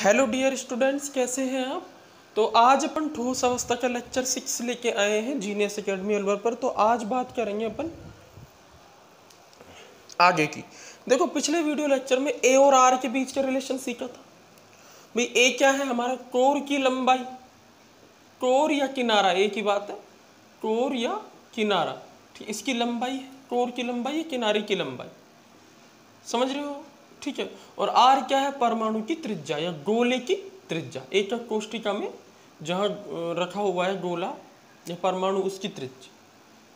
Hello dear students कैसे हैं आप? तो आज अपन ठोस अवस्था का लेक्चर सिक्स लेके आए हैं जीनियस एकेडमी अलवर पर। तो आज बात करेंगे अपन आगे की। देखो, पिछले वीडियो लेक्चर में ए और आर के बीच का रिलेशन सीखा था। भाई ए क्या है? हमारा कोर की लंबाई। कोर या किनारा ए की बात है। कोर या किनारा। ठीक, इसकी लंबाई है। कोर की लंबाई या किनारे की लंबाई। समझ रहे हो? ठीक है? और आर क्या है? परमाणु की त्रिज्या, या गोले की त्रिज्या। एक कोष्टिका में जहाँ रखा हुआ है गोला, या परमाणु, उसकी त्रिज्या।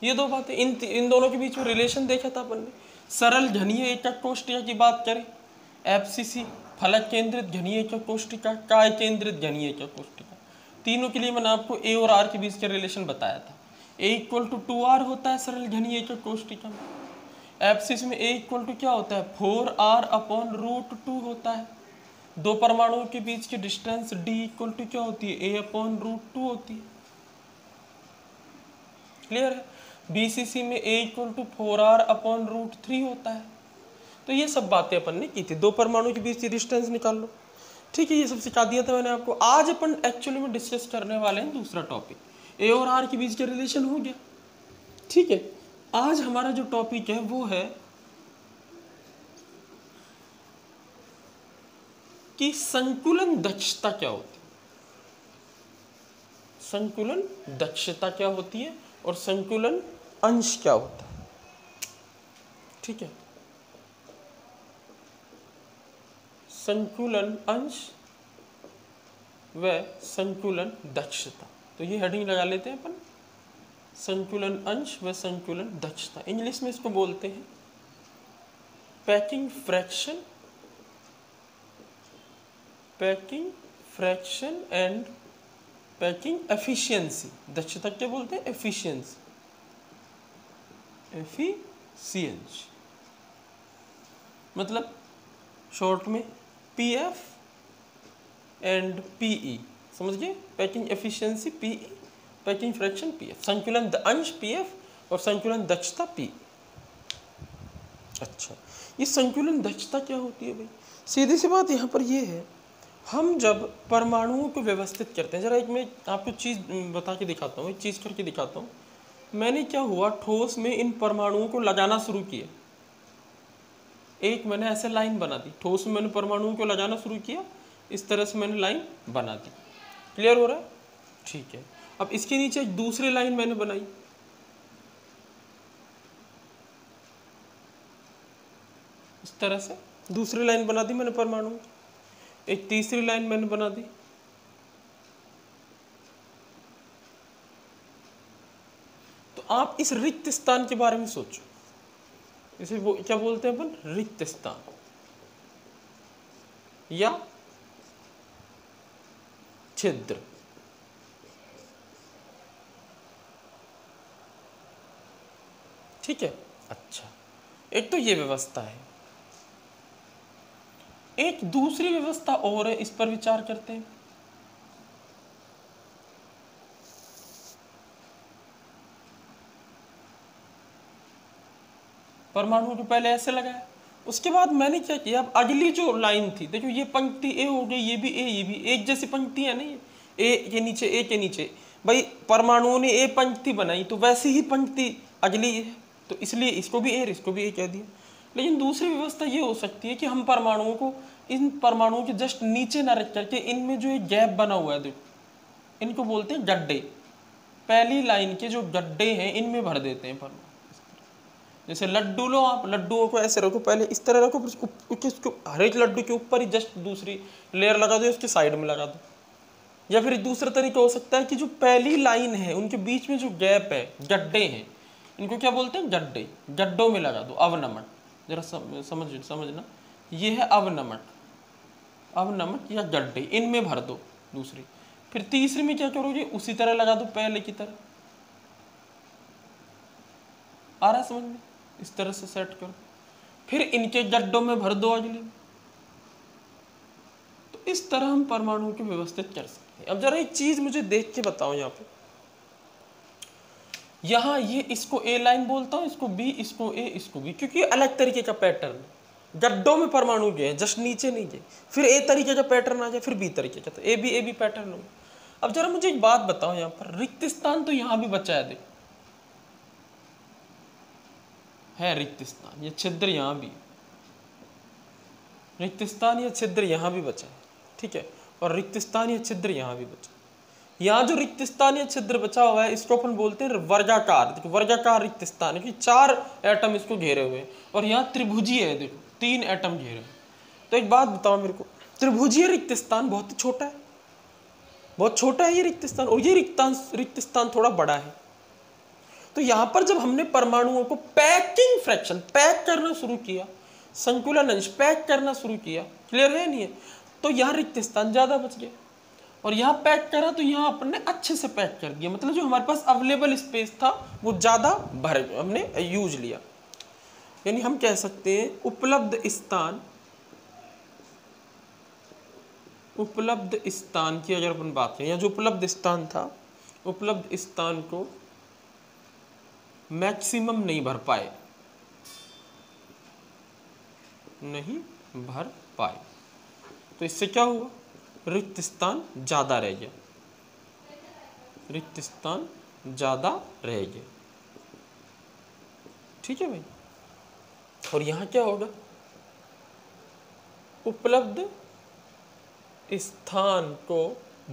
ये दो बातें, इन इन दोनों के बीच में रिलेशन देखा था अपन ने। सरल घनीय एक कोष्टिका की बात करें। एफसीसी फलक केंद्रित घनीय एक कोष्टिका काय केंद्रित घनीय एक कोष्टिका तीनों के लिए मैंने आपको ए और आर के बीच का रिलेशन बताया था। A equal to two R होता है सरल घनीय एक कोष्टिका में। एप्सिस में ए इक्वल टू क्या होता है? Four R upon root two होता है। दो परमाणुओं के बीच की डिस्टेंस डी इक्वल टू क्या होती है? ए अपॉन रूट टू होती है। क्लियर है? बीसीसी में A equal to four R upon root three होता है। तो ये सब बातें अपन ने की थी। दो परमाणु के बीच की डिस्टेंस निकाल लो। ठीक है, ये सब सिखा दिया था मैंने आपको। आज अपन एक्चुअली में डिस्कस करने वाले हैं दूसरा टॉपिक ए और आर के बीच का रिलेशन हो गया। ठीक है? आज हमारा जो टॉपिक है वो है कि संकुलन दक्षता क्या होती है? संकुलन दक्षता क्या होती है और संकुलन अंश क्या होता है? ठीक है? संकुलन अंश व संकुलन दक्षता। तो ये हेडिंग लगा लेते हैं अपन। संकुलन अंश व संतुलन दक्षता। इंग्लिश में इसको बोलते हैं packing fraction packing fraction and packing efficiency दक्षता क्या बोलते हैं? एफिशिएंसी एफिशिएंसी मतलब शॉर्ट में पी एफ़ एंड पीई समझ गए? Packing efficiency PE packing fraction P F संकुलन अंश पी एफ़ और संकुलन दक्षता पी अच्छा। ये संकुलन दक्षता क्या होती है भाई? सीधी सी बात यहाँ पर ये है, हम जब परमाणुओं को व्यवस्थित करते हैं, जरा एक मैं आपको चीज़ बता के दिखाता हूँ, एक चीज़ करके दिखाता हूँ। मैंने क्या हुआ, ठोस में इन परमाणुओं को लगाना शुरू किया। एक मैंने ऐसे लाइन बना दी, ठोस में मैंने परमाणुओं को लगाना शुरू किया, इस तरह से मैंने लाइन बना दी। क्लियर हो रहा है? ठीक है। अब इसके नीचे दूसरी लाइन मैंने बनाई। इस तरह से दूसरी लाइन बना दी मैंने परमाणु एक तीसरी लाइन मैंने बना दी। तो आप इस रिक्त स्थान के बारे में सोचो। इसे वो क्या बोलते हैं अपन? रिक्त स्थान। या छिद्र। ठीक है? अच्छा। एक तो ये व्यवस्था है। एक दूसरी व्यवस्था और है इस पर विचार करते हैं। परमाणु को पहले ऐसे लगाया उसके बाद मैंने क्या किया अब अगली जो लाइन थी देखो ये पंक्ति ए हो गई ये भी ए ये भी एक जैसी पंक्ति है नहीं ए के नीचे ए के नीचे। भाई परमाणुओं ने ए पंक्ति बनाई तो वैसी ही पंक्ति अगली है। तो इसलिए इसको भी ए इसको भी ए कह दिया। लेकिन दूसरी व्यवस्था ये हो सकती है कि हम परमाणुओं को, इन परमाणुओं के जस्ट नीचे ना रख करके इनमें जो एक गैप बना हुआ है, देखो, इनको बोलते हैं गड्ढे। पहली लाइन के जो गड्ढे हैं, इनमें भर देते हैं परमाणु। जैसे लड्डू लो आप, लड्डुओं को ऐसे रखो, पहले इस तरह रखो उसके हर एक लड्डू के ऊपर ही जस्ट दूसरी लेयर लगा दो उसके साइड में लगा दो। या फिर दूसरा तरीका हो सकता है कि जो पहली लाइन है, उनके बीच में जो गैप है, गड्ढे हैं इनको क्या बोलते हैं? गड्ढे गड्ढों में लगा दो, अवनमन। जरा समझ समझना। ये है अवनमट अवनमट या गड्ढे इनमें भर दो दूसरी। फिर तीसरी में क्या करोगे उसी तरह लगा दो, पहले की तरह। आ रहा समझ में? इस तरह से सेट करो। फिर इनके गड्ढों में भर दो अगली। तो इस तरह हम परमाणुओं को व्यवस्थित कर सकते हैं। अब जरा एक चीज़ मुझे देख के बताओ यहाँ पे। यहाँ ये इसको ए लाइन बोलता हूँ, इसको बी इसको ए इसको बी क्योंकि अलग तरीके का पैटर्न गड्ढों में परमाणु गए जस्ट नीचे नहीं गए फिर ए तरीके का पैटर्न आ जाए, फिर बी तरीके का। तो A B A B pattern हो। अब जरा मुझे एक बात बताओ यहाँ पर। रिक्त स्थान तो यहाँ भी बचा है, देखो। है रिक्त स्थान ये छिद्र यहाँ भी। रिक्त स्थान या छिद्र यहाँ भी बचा है, ठीक है? और रिक्त स्थान या छिद्र यहाँ भी बचा यहाँ जो रिक्त स्थान या छिद्र बचा हुआ है, इसको अपन बोलते हैं वर्गाकार देखो वर्गाकार रिक्त स्थान है चार एटम इसको घेरे हुए और यहाँ त्रिभुजीय है, देखो, तीन एटम घेरे तो एक बात बताओ मेरे को त्रिभुजीय रिक्त स्थान बहुत ही छोटा है? बहुत छोटा है ये रिक्त स्थान और ये रिक्तान रिक्त स्थान थोड़ा बड़ा है। तो यहाँ पर जब हमने परमाणुओं को पैकिंग फ्रैक्शन, पैक करना शुरू किया, संकुलन अंश पैक करना शुरू किया, क्लियर है नहीं है? तो यहाँ रिक्त स्थान ज़्यादा बच गया। और यहाँ पैक करा तो यहाँ अपने अच्छे से पैक कर दिया। मतलब जो हमारे पास अवेलेबल स्पेस था, वो ज़्यादा भर हमने यूज़ लिया। यानी हम कह सकते हैं, उपलब्ध स्थान उपलब्ध स्थान की अगर अपन बात करें, या जो उपलब्ध स्थान था, उपलब्ध स्थान को मैक्सिमम नहीं भर पाए। नहीं भर पाए। तो इससे क्या हुआ? रिक्त स्थान ज़्यादा रह गया रिक्त स्थान ज़्यादा रह गया ठीक है भाई? और यहाँ क्या होगा? उपलब्ध स्थान को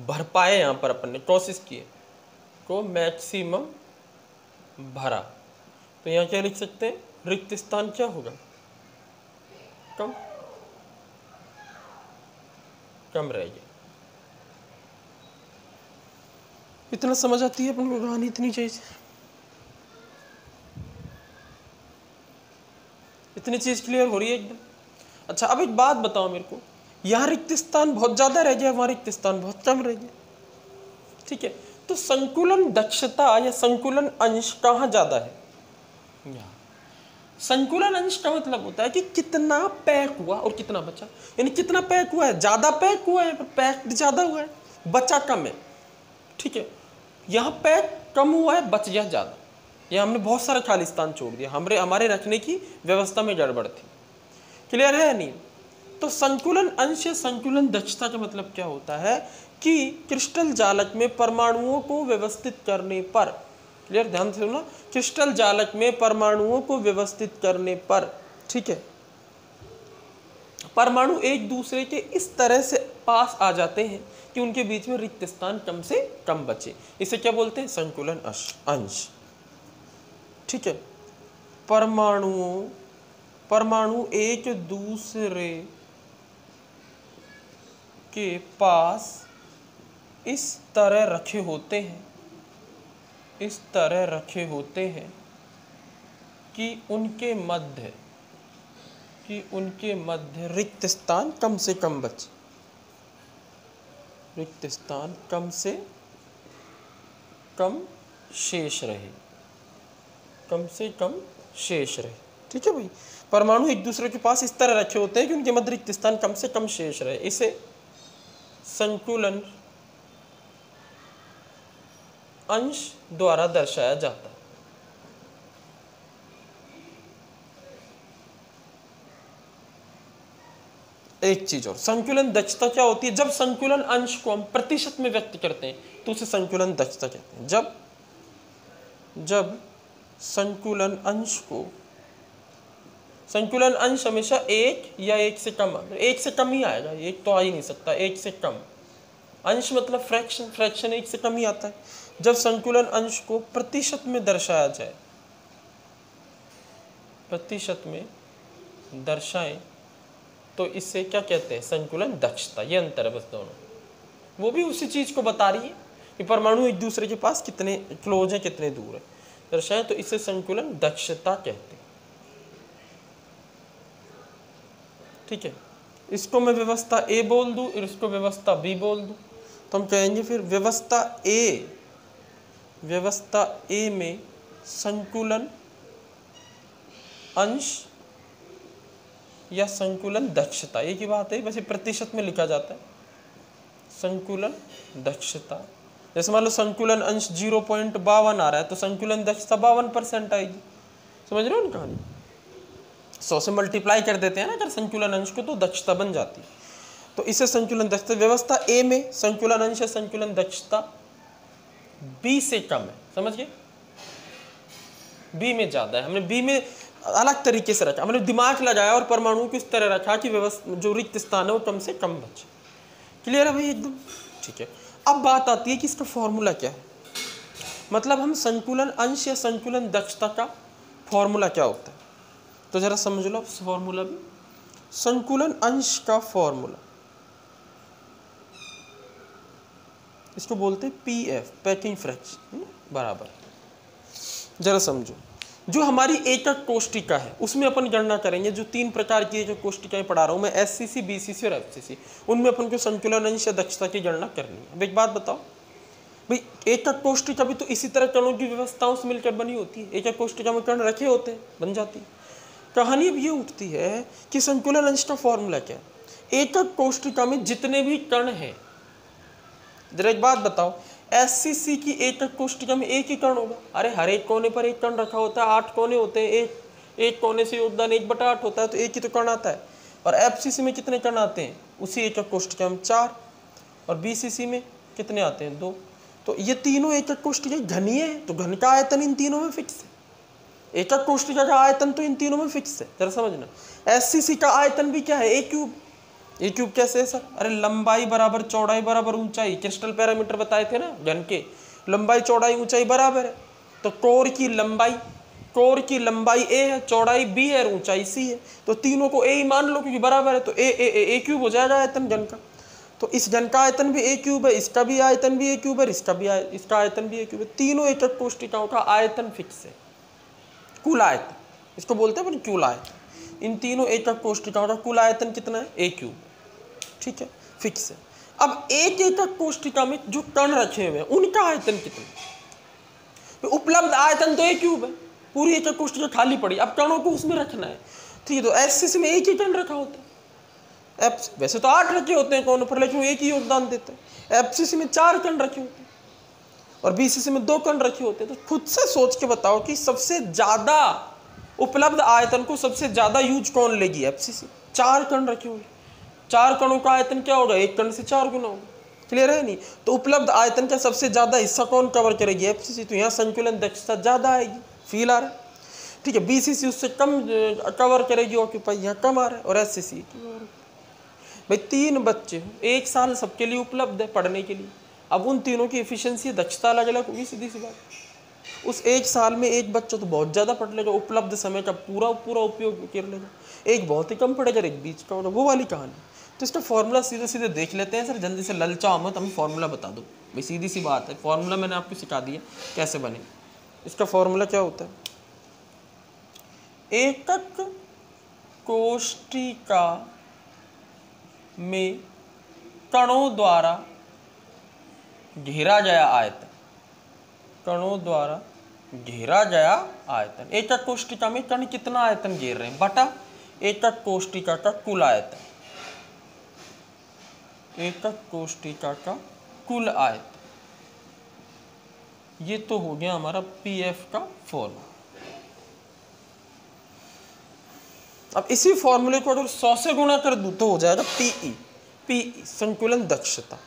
भर पाए यहाँ पर अपन ने कोशिश की को मैक्सिमम भरा। तो यहाँ क्या लिख सकते हैं? रिक्त स्थान क्या होगा? कम। कम रह गया। इतना समझ आती है अपन को कहानी इतनी चीज़ इतनी चीज़ क्लियर हो रही है एकदम। अच्छा अब एक बात बताओ मेरे को। यहाँ रिक्त स्थान बहुत ज़्यादा रह गया, वहाँ रिक्त स्थान बहुत कम रह गया। ठीक है? तो संकुलन दक्षता या संकुलन अंश कहाँ ज़्यादा है? संकुलन अंश का मतलब होता है कि कितना पैक हुआ और कितना बचा। यानी कितना पैक हुआ है? ज़्यादा पैक हुआ है, पैक ज़्यादा हुआ है, बचा कम है। ठीक है? यहाँ पैक कम हुआ है, बच गया ज़्यादा। यह हमने बहुत सारा खालिस्तान छोड़ दिया। हमारे हमारे रखने की व्यवस्था में गड़बड़ थी। क्लियर है नहीं? तो संकुलन अंश या संकुलन दक्षता का मतलब क्या होता है कि क्रिस्टल जालक में परमाणुओं को व्यवस्थित करने पर क्लियर ध्यान से सुनो, क्रिस्टल जालक में परमाणुओं को व्यवस्थित करने पर, ठीक है? परमाणु एक दूसरे के इस तरह से पास आ जाते हैं कि उनके बीच में रिक्त स्थान कम से कम बचे। इसे क्या बोलते हैं? संकुलन अंश। ठीक है? परमाणुओं, परमाणु एक दूसरे के पास इस तरह रखे होते हैं। इस तरह रखे होते हैं कि उनके मध्य, कि उनके मध्य रिक्त स्थान कम से कम बचे। रिक्त स्थान कम से कम शेष रहे। कम से कम शेष रहे। ठीक है भाई? परमाणु एक दूसरे के पास इस तरह रखे होते हैं कि उनके मध्य रिक्त स्थान कम से कम शेष रहे। इसे संकुलन अंश द्वारा दर्शाया जाता है। एक चीज़ और संकुलन दक्षता क्या होती है? जब संकुलन अंश को हम प्रतिशत में व्यक्त करते हैं तो उसे संकुलन दक्षता कहते हैं। जब जब संकुलन अंश को संकुलन अंश हमेशा एक या एक से कम एक से कम ही आएगा, एक तो आ ही नहीं सकता, एक से कम। अंश मतलब फ्रैक्शन फ्रैक्शन एक से कम ही आता है। जब संकुलन अंश को प्रतिशत में दर्शाया जाए, प्रतिशत में दर्शाएँ तो इससे क्या कहते हैं? संकुलन दक्षता, ये अंतर है बस दोनों। वो भी उसी चीज़ को बता रही है कि परमाणु एक दूसरे के पास कितने, क्लोज है, कितने दूर है। दर्शाएँ तो इसे संकुलन दक्षता कहते हैं। ठीक है? इसको मैं व्यवस्था ए बोल दूँ इसको व्यवस्था बी बोल दूँ। तो हम कहेंगे फिर व्यवस्था ए व्यवस्था ए में संकुलन अंश या संकुलन दक्षता, एक ही बात है वैसे प्रतिशत में लिखा जाता है। संकुलन दक्षता, जैसे मान लो संकुलन अंश ज़ीरो पॉइंट बावन आ रहा है तो संकुलन दक्षता बावन परसेंट आएगी। समझ रहे हो ना कहानी? सौ से मल्टीप्लाई कर देते हैं ना, अगर संकुलन अंश को तो दक्षता बन जाती है। तो इसे संकुलन दक्षता, व्यवस्था ए में संकुलन अंश या संकुलन दक्षता बी से कम है समझ गए बी में ज़्यादा है। हमने बी में अलग तरीके से रखा। हमने दिमाग लगाया और परमाणु को इस तरह रखा कि व्यवस्था जो रिक्त स्थान है वो कम से कम बचे। क्लियर है भाई एकदम? ठीक है। अब बात आती है कि इसका फॉर्मूला क्या है। मतलब हम संकुलन अंश या संकुलन दक्षता का फॉर्मूला क्या होता है? तो जरा समझ लो। फॉर्मूला भी संकुलन अंश का फॉर्मूला इसको बोलते हैं पी एफ़ पैकिंग फ्रैक्शन बराबर। जरा समझो। जो हमारी एकक कोष्टिका है, उसमें अपन गणना करेंगे, जो तीन प्रकार की जो कोष्टिकाएँ पढ़ा रहा हूँ मैं S C C B C C और एफ़ सी सी उनमें अपन को संकुलन अंश या दक्षता की गणना करनी है। अब एक बात बताओ। भाई, एकक कोष्टिका भी तो इसी तरह कणों की व्यवस्थाओं से मिलकर बनी होती है। एकक कोष्टिका में कण रखे होते हैं, बन जाती कहानी अब ये उठती है कि संकुलन अंश का फॉर्मूला क्या है? एकक कोष्टिका में जितने भी कण हैं जरा एक बात बताओ एससीसी की एकक कोष्टिका में एक ही कण होगा? अरे हर एक कोने पर एक कण रखा होता है, आठ कोने होते हैं, एक एक कोने से योगदान एक बटा आठ होता है तो एक ही तो कण आता है। और एफसीसी में कितने कण आते हैं? उसी एकक कोष्टिका में चार, और बीसीसी में कितने आते हैं? दो। तो ये तीनों एकक कोष्टिका घनी है तो घन का आयतन इन तीनों में फिक्स है। एकक कोष्टिका का आयतन तो इन तीनों में फिक्स है, जरा समझना। एस का आयतन भी क्या है? ए क्यूब ए क्यूब कैसे है सर? अरे लंबाई बराबर चौड़ाई बराबर ऊंचाई। क्रिस्टल पैरामीटर बताए थे ना घन के। लंबाई चौड़ाई ऊंचाई बराबर है। तो कोर की लंबाई कोर की लंबाई ए है चौड़ाई बी है ऊंचाई सी है। तो तीनों को ए ही मान लो क्योंकि बराबर है। तो ए ए ए, ए क्यूब हो जाएगा आयतन घन का। तो इस घन का आयतन भी ए क्यूब है इसका भी आयतन भी ए क्यूब है इसका भी आय, इसका आयतन भी ए क्यूब है। तीनों एकक कोष्टिकाओं का आयतन फिक्स है। कुल आयतन। इसको बोलते हैं कुल आयतन। इन तीनों एकक कोष्टिकाओं का कुल आयतन कितना है? ए क्यूब ठीक है फिक्स है। अब एक एकक कोष्टिका में जो कण रखे हुए हैं, उनका आयतन कितना तो उपलब्ध आयतन तो एक क्यूब है, पूरी एकक कोष्टिका खाली पड़ी, अब कणों को उसमें रखना है। ठीक है तो एस में एक ही कण रखा होता है। एफ़ वैसे तो आठ रखे होते हैं कौन पर लेकिन एक ही योगदान देते हैं। एफ़ में चार कण रखे होते हैं और बीसीसी में दो कण रखे होते हैं। तो खुद से सोच के बताओ कि सबसे ज़्यादा उपलब्ध आयतन को सबसे ज़्यादा यूज़ कौन लेगी एफसीसी चार कण रखे होंगे। चार कणों का आयतन क्या होगा? एक कण से चार गुना होगा। क्लियर है नहीं? तो उपलब्ध आयतन का सबसे ज़्यादा हिस्सा कौन कवर करेगी? एफसीसी तो यहाँ संकुलन दक्षता ज़्यादा आएगी। फील आ रहा है? ठीक है बीसीसी उससे कम कवर करेगी ऑक्यूपाई यहाँ कम आ रहा है, और एस सी भाई, तीन बच्चे एक साल सबके लिए उपलब्ध है पढ़ने के लिए। अब उन तीनों की एफिशिएंसी दक्षता अलग अलग होगी, सीधी सी बात। उस एक साल में एक बच्चा तो बहुत ज़्यादा पढ़ लेगा, उपलब्ध समय का पूरा पूरा उपयोग कर लेगा। एक बहुत ही कम पढ़ेगा, एक बीच का होगा। वो वाली कहानी। तो इसका फॉर्मूला सीधे सीधे देख लेते हैं, सर, जल्दी से ललचाओ मत, हमें फॉर्मूला बता दो। भाई, सीधी सी बात है फॉर्मूला मैंने आपको सिखा दिया कैसे बने। इसका फॉर्मूला क्या होता है? एकक कोष्टिका में कणों द्वारा घेरा गया आयतन, कणों द्वारा घेरा गया आयतन। एकक कोष्टिका में कण कितना आयतन घेर रहे हैं? बटा एकक कोष्टिका का कुल आयतन। एकक कोष्टिका का कुल आयतन ये तो हो गया हमारा पीएफ का फॉर्मूला अब इसी फॉर्मूले को अगर सौ से गुणा कर दू तो हो जाएगा पीई पीई संकुलन दक्षता।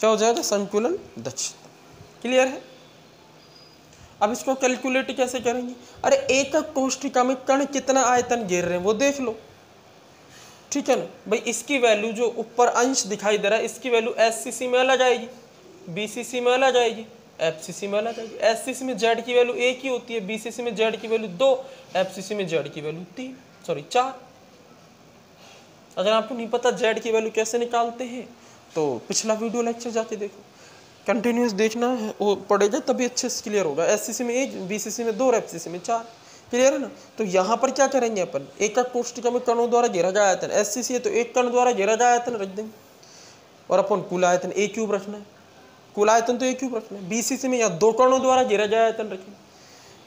क्या हो जाएगा? संकुलन दक्षता। क्लियर है? अब इसको कैलकुलेट कैसे करेंगे? अरे एक कोष्टिका में कण कितना आयतन घेर रहे हैं वो देख लो। ठीक है ना? भाई, इसकी वैल्यू जो ऊपर अंश दिखाई दे रहा है, इसकी वैल्यू एस में अलग जाएगी बीसीसी में अलग जाएगी एफ़ सी सी में अलग जाएगी एस सी सी में जेड की वैल्यू एक ही होती है बी सी सी में जेड की वैल्यू दो एफ़ सी सी में जेड की वैल्यू तीन सॉरी चार। अगर आपको नहीं पता जेड की वैल्यू कैसे निकालते हैं तो पिछला वीडियो लेक्चर जाके देखो। कंटिन्यूस देखना है, वो पड़ेगा तभी अच्छे से क्लियर होगा। एस में एक बी में दो और एफ़ में चार। क्लियर है ना तो यहाँ पर क्या करेंगे अपन? एक एक कोष्टिका में कणों द्वारा घेरा जाया आयतन एस सी सी है तो एक कण द्वारा घेरा जाया आयतन रख देंगे और अपन कुल आयतन ए क्यूब रखना है। कुल आयतन तो एक क्यूब रखना है। बीसीसी में या दो कणों द्वारा घेरा जाए आयतन रखें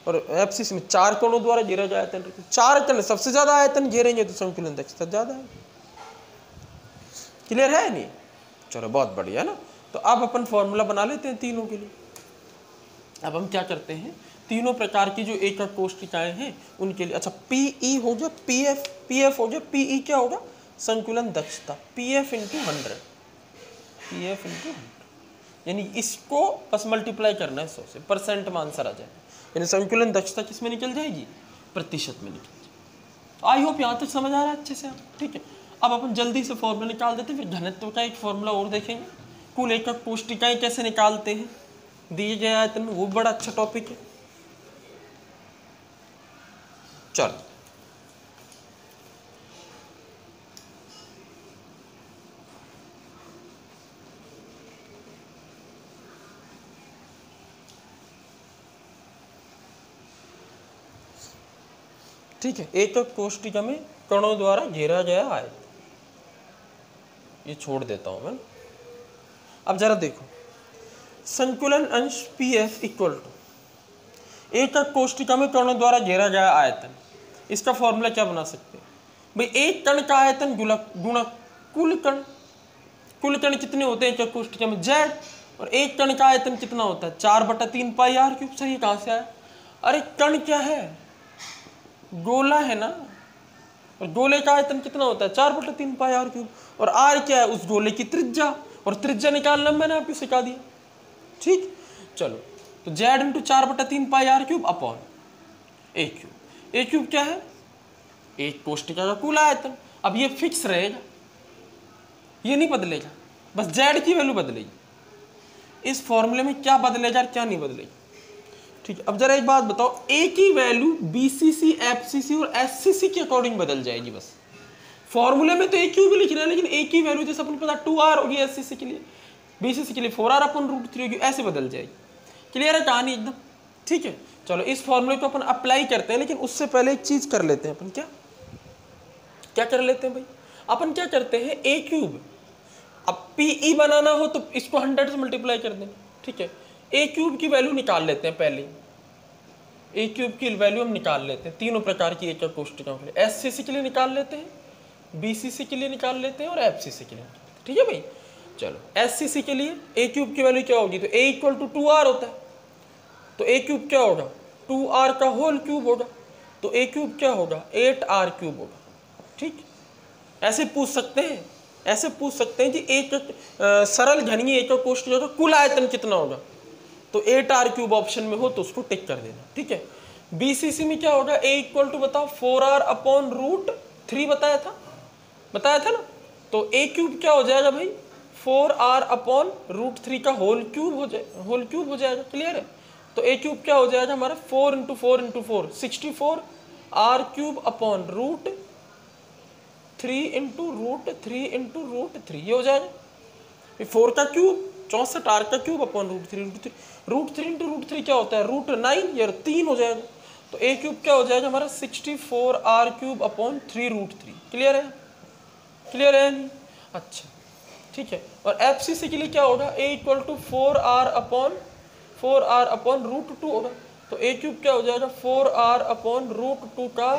और एफसीसी में चार कणों द्वारा घेरा जाए आयतन रखें चार कण, सबसे ज़्यादा आयतन घेरेंगे तो संकुलन दक्षता ज़्यादा है। क्लियर है नहीं? चलो, बहुत बढ़िया ना। तो अब अपन फॉर्मूला बना लेते हैं तीनों के लिए। अब हम क्या करते हैं? तीनों प्रकार की जो एकक कोष्टिकाएँ हैं, उनके लिए अच्छा पीई हो गया पीएफ पीएफ हो गया पीई क्या होगा संकुलन दक्षता PF into hundred P F into hundred यानी इसको बस मल्टीप्लाई करना है सौ से परसेंट में आंसर आ जाएगा। यानी संकुलन दक्षता किसमें निकल जाएगी? प्रतिशत में निकल जाएगी। आई होप यहाँ तक समझ आ रहा है अच्छे से आप, ठीक है? अब अपन जल्दी से फॉर्मूला निकाल देते हैं, फिर घनत्व का एक फॉर्मूला और देखेंगे। कुल एकक कोष्टिकाएँ कैसे निकालते हैं? दिए गए आयतन, वो बड़ा अच्छा टॉपिक है। चलो। ठीक है एकक कोष्टिका में कणों द्वारा घेरा गया आयत। ये छोड़ देता हूँ मैं। अब जरा देखो। संकुलन अंश पी एफ़ इक्वल टू एकक कोष्टिका में कणों द्वारा घेरा गया आयतन। इसका फॉर्मूला क्या बना सकते हैं? भाई, एक कण का आयतन गुणक गुणक कुल कण। कुल कण कितने होते हैं कोष्टिका में? जेड। और एक कण का आयतन कितना होता है? चार बटा तीन पाई आर क्यूब, सही, कहाँ से आया? अरे, कण क्या है? गोला है ना? और गोले का आयतन कितना होता है? चार बटा तीन पाई आर क्यूब। और आर क्या है? उस गोले की त्रिज्या। और त्रिज्या निकालना मैंने आपको सिखा दिया। ठीक? चलो तो जेड इंटू चार बटा तीन pi R cube upon A cube. A cube क्या है? एक कोष्टिका का कुल आयतन अब ये फिक्स रहेगा। ये नहीं बदलेगा। बस जेड की वैल्यू बदलेगी। इस फॉर्मूले में क्या बदलेगा और क्या नहीं बदलेगा? ठीक है अब जरा एक बात बताओ। ए की वैल्यू बीसीसी एफसीसी और एस एससीसी के अकॉर्डिंग बदल जाएगी बस। फॉर्मूले में तो ए क्यू भी लिख रहे हैं, लेकिन ए की वैल्यू जैसे अपन पता टू आर होगी एससीसी के लिए। बीसीसी के लिए four R upon root three होगी, ऐसे बदल जाएगी। क्लियर है कहानी एकदम? ठीक है। चलो, इस फॉर्मूले को अपन अप्लाई करते हैं, लेकिन उससे पहले एक चीज़ कर लेते हैं अपन, क्या? क्या कर लेते हैं भाई? अपन क्या करते हैं ए क्यूब अब पीई बनाना हो तो इसको हंड्रेड से मल्टीप्लाई कर दें, ठीक है? ए क्यूब की वैल्यू निकाल लेते हैं पहले ए क्यूब की वैल्यू हम निकाल लेते हैं, तीनों प्रकार की एक कोष्टिकाओं के लिए। एस सी सी के लिए निकाल लेते हैं बी सी सी के लिए निकाल लेते हैं और एफ़ सी सी के लिए। ठीक है भाई? चलो एस सी सी के लिए ए क्यूब की वैल्यू क्या होगी? तो A equal to two R होता है। तो ए क्यूब क्या होगा? टू आर का होल क्यूब होगा। तो ए क्यूब क्या होगा? एट आर क्यूब होगा। ठीक? ऐसे पूछ सकते हैं। ऐसे पूछ सकते हैं कि एक सरल घनी एक कोष्ठ जो कुल आयतन कितना होगा? तो एट आर क्यूब ऑप्शन में हो तो उसको टिक कर देना। ठीक है? बीसीसी में क्या होगा? ए इक्वल टू बताओ four R upon root three बताया था? बताया था ना? तो ए क्यूब क्या हो जाएगा भाई? Four R upon root three का होल क्यूब हो जाए होल क्यूब हो जाएगा। क्लियर है? तो ए क्यूब क्या हो जाएगा हमारा? Four into four into four sixty four R cube upon root three into root three into root three ये हो जाएगा। फोर का क्यूब चौसठ आर का cube upon root three root three root three into root three क्या होता है? Root nine या तीन हो जाएगा। तो ए क्यूब क्या हो जाएगा हमारा? Sixty four R cube upon three root three clear है? क्लियर है नहीं? अच्छा ठीक है। और एफ़ सी सी के लिए क्या होगा? A equal to four R upon four R upon root two होगा तो ए क्यूब क्या हो जाएगा? Four R upon root two का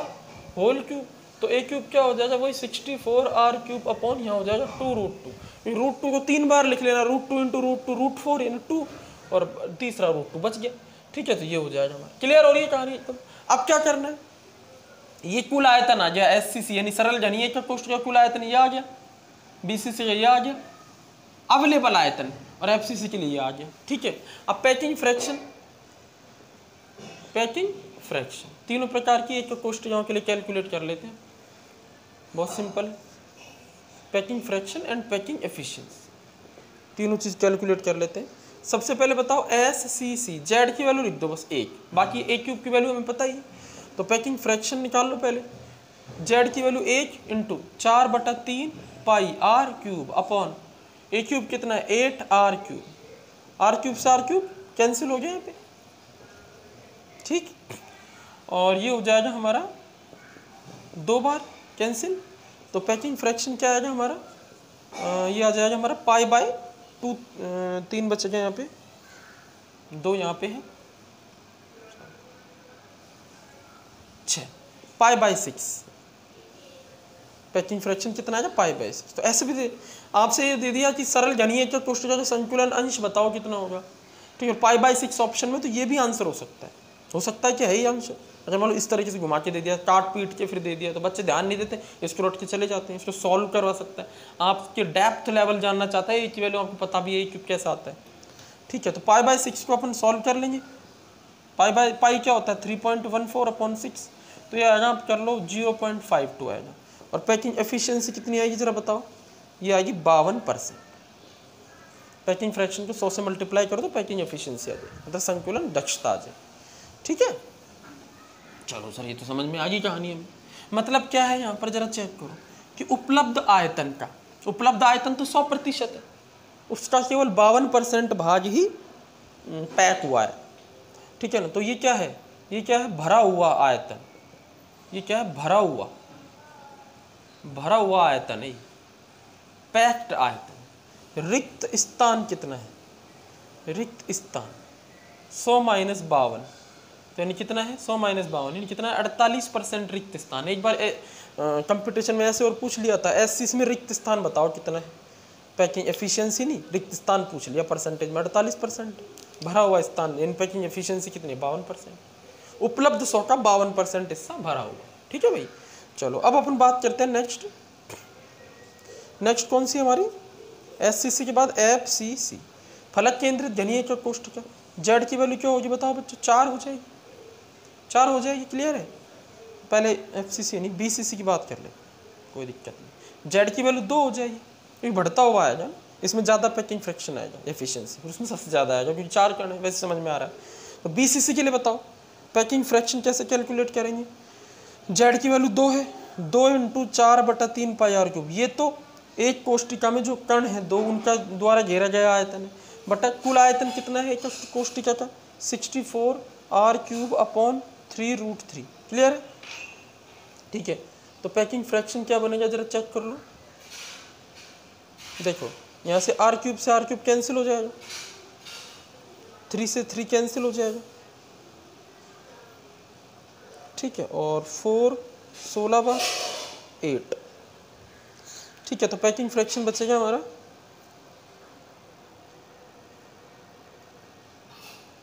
होल क्यूब तो ए क्यूब क्या हो जाएगा? वही sixty four R cube upon यहाँ हो जाएगा two root two. Root two को तीन बार लिख लेना, root two into root two, root four यानी टू, और तीसरा रूट टू बच गया। ठीक है तो ये हो जाएगा हमारा। क्लियर हो रही है कहानी एकदम? अब क्या करना है? ये कुल आयतन आ गया एस सी सी यानी सरल जनिए का का कुल आयतन ये आ गया? बी सी सी का ये आ गया। अवेलेबल आयतन। और एफ़ सी सी के लिए आ गया ठीक है? अब पैकिंग फ्रैक्शन पैकिंग फ्रैक्शन तीनों प्रकार की एक कोष्टिकाओं के लिए कैलकुलेट कर लेते हैं। बहुत simple packing fraction and packing efficiency तीनों चीज़ कैलकुलेट कर लेते हैं। सबसे पहले बताओ एस सी सी जेड की वैल्यू लिख दो बस एक। बाकी ए क्यूब की वैल्यू हमें पता ही तो पैकिंग फ्रैक्शन निकाल लो पहले। जेड की वैल्यू एक इंटू चार बटा तीन pi R cube upon A cube कितना है? Eight R cube R cube से आर क्यूब कैंसिल हो गया यहाँ पे। ठीक? और ये हो जाएगा हमारा दो बार कैंसिल तो पैकिंग फ्रैक्शन क्या आएगा हमारा? ये आ जाएगा हमारा पाई बाई टू तीन बचे गए यहाँ पे। दो यहाँ पे है। छ pi by six packing fraction कितना आएगा पाई बाई सिक्स तो ऐसे भी आपसे ये दे दिया कि सरल गणीय क्या क्वेश्चन का संकुलन अंश बताओ कितना होगा। ठीक है पाई बाई सिक्स ऑप्शन में तो ये भी आंसर हो सकता है। हो सकता है कि है ही अंश। अगर मान लो इस तरीके से घुमा के दे दिया, काट पीट के फिर दे दिया तो बच्चे ध्यान नहीं देते, इसको रोट के चले जाते हैं, इसको सॉल्व करवा सकता है। आपके डेप्थ लेवल जानना चाहता है, एक वैल्यू आपको पता भी है क्यूब कैसा आता है। ठीक है तो पाई बाय सिक्स को अपन सॉल्व कर लेंगे। पाई बाय पाई क्या होता है? Three point one four upon six तो ये आएगा आप कर लो ज़ीरो पॉइंट फाइव टू आएगा। और पैकिंग एफिशिएंसी कितनी आएगी, ज़रा बताओ। ये आएगी बावन परसेंट। पैकिंग फ्रैक्शन को सौ से मल्टीप्लाई करो तो पैकिंग एफिशिएंसी आ जाए मतलब संकुलन दक्षता आ जाए ठीक है? चलो सर, ये तो समझ में आ गई कहानी हमें। मतलब क्या है यहाँ पर? जरा चेक करो कि उपलब्ध आयतन का, उपलब्ध आयतन तो सौ प्रतिशत है। उसका केवल बावन परसेंट भाग ही पैक हुआ है। ठीक है ना? तो ये क्या है? ये क्या है? भरा हुआ आयतन। ये क्या है? भरा हुआ। भरा हुआ आयतन है पैक्ड आयतन रिक्त स्थान कितना है? रिक्त स्थान। सौ माइनस बावन। तो यानी कितना है? सौ माइनस बावन। यानी कितना है? अड़तालीस परसेंट रिक्त स्थान। एक बार कंपटीशन में ऐसे और पूछ लिया था एस में रिक्त स्थान बताओ कितना है। पैकिंग एफिशिएंसी नहीं, रिक्त स्थान पूछ लिया परसेंटेज में, अड़तालीस परसेंट। भरा हुआ स्थान इन पैकिंग एफिशिएंसी कितनी बावन परसेंट। उपलब्ध सौ का बावन परसेंट हिस्सा भरा हुआ। ठीक है भाई? चलो, अब अपन बात करते हैं नेक्स्ट। नेक्स्ट कौन सी हमारी? एस सी सी के बाद एफ़ सी सी फलक केंद्रित घनीय का कोष्ठ का जेड की वैल्यू क्या होगी बताओ बच्चों? चार हो जाएगी। चार हो जाएगी क्लियर है? पहले एफ़ सी सी यानी बी सी सी की बात कर ले। कोई दिक्कत नहीं। जेड की वैल्यू दो हो जाएगी। क्योंकि बढ़ता हुआ आएगा। इसमें ज़्यादा पैकिंग फ्रैक्शन आएगा एफिशिएंसी फिर उसमें सबसे ज़्यादा आएगा, क्योंकि चार करने वैसे समझ में आ रहा है। तो बी सी सी के लिए बताओ पैकिंग फ्रैक्शन कैसे कैलकुलेट करेंगे? जेड की वैल्यू दो है। दो इंटू चार बटा तीन पाई आर क्यूब ये तो एक कोष्टिका में जो कर्ण है, दो उनका द्वारा घेरा गया आयतन है। बटा कुल आयतन कितना है? एक कोष्टिका का sixty four R cube upon three root three. Clear है? ठीक है। तो पैकिंग फ्रैक्शन क्या बनेगा? जरा चेक कर लो। देखो, यहाँ से आर क्यूब से आर क्यूब कैंसिल हो जाएगा। थ्री से थ्री कैंसिल हो जाएगा। ठीक है, और फोर, सोलह बार एट। ठीक है तो पैकिंग फ्रैक्शन बचेगा हमारा।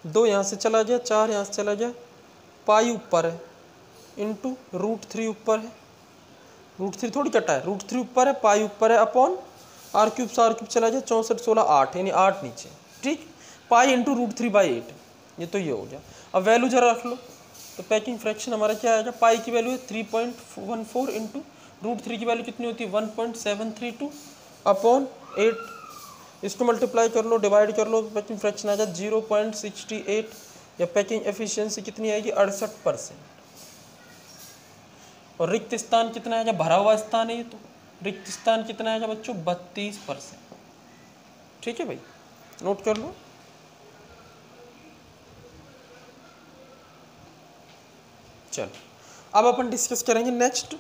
दो यहाँ से चला गया, चार यहाँ से चला गया। पाई ऊपर है इंटू रूट थ्री ऊपर है। रूट थ्री थोड़ी कटा है रूट थ्री ऊपर है, पाई ऊपर है अपॉन आर क्यूब से आर क्यूब चला जाए चौंसठ, सोलह, आठ, यानी आठ नीचे। ठीक? Pi into root three by eight ये तो ये हो गया। अब वैल्यू जरा रख लो तो पैकिंग फ्रैक्शन हमारा क्या आएगा? पाई की वैल्यू है three point one four into root three की वैल्यू कितनी होती है? One point seven three two upon eight. इसको मल्टीप्लाई कर लो डिवाइड कर लो पैकिंग फ्रैक्शन आ जाए ज़ीरो पॉइंट सिक्सटी एट। या पैकिंग एफिशिएंसी कितनी आएगी? अड़सठ परसेंट। और रिक्त स्थान कितना आएगा भरा हुआ स्थान है ये तो। रिक्त स्थान कितना आएगा बच्चों, बत्तीस परसेंट। ठीक है भाई? नोट कर लो। चलो। अब अपन डिस्कस करेंगे नेक्स्ट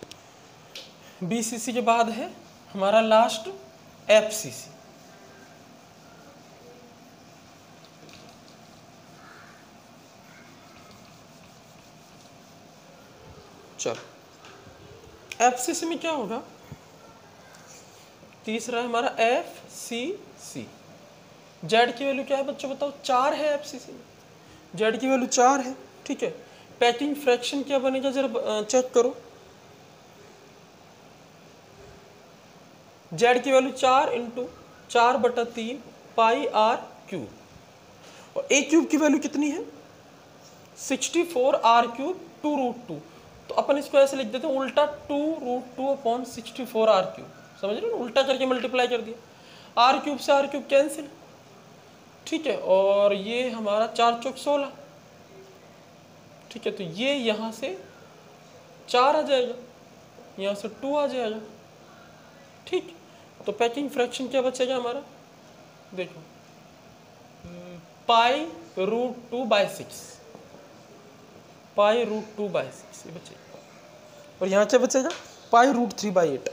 बीसीसी के बाद है हमारा लास्ट एफसीसी चलो। एफ़ सी सी में क्या होगा? तीसरा हमारा एफ़ सी सी जेड की वैल्यू क्या है बच्चों बताओ? चार है एफ़ सी सी में। जेड की वैल्यू चार है, ठीक है। पैकिंग फ्रैक्शन क्या बनेगा जरा चेक करो। जेड की वैल्यू चार इंटू चार बटा तीन पाई आर क्यूब और ए क्यूब की वैल्यू कितनी है? Sixty four R cube two root two तो अपन इसको ऐसे लिख देते हैं, उल्टा two root two upon sixty four R cube समझ रहे हो उल्टा करके मल्टीप्लाई कर दिया। आर क्यूब से आर क्यूब कैंसिल ठीक है, और ये हमारा चार चौक सोलह। ठीक है तो ये यहाँ से चार आ जाएगा। यहाँ से टू आ जाएगा। ठीक। तो पैकिंग फ्रैक्शन क्या बचेगा हमारा? देखो। Pi root two by six. Pi root two by six, ये बचेगा। और यहाँ क्या बचेगा? Pi root three by eight.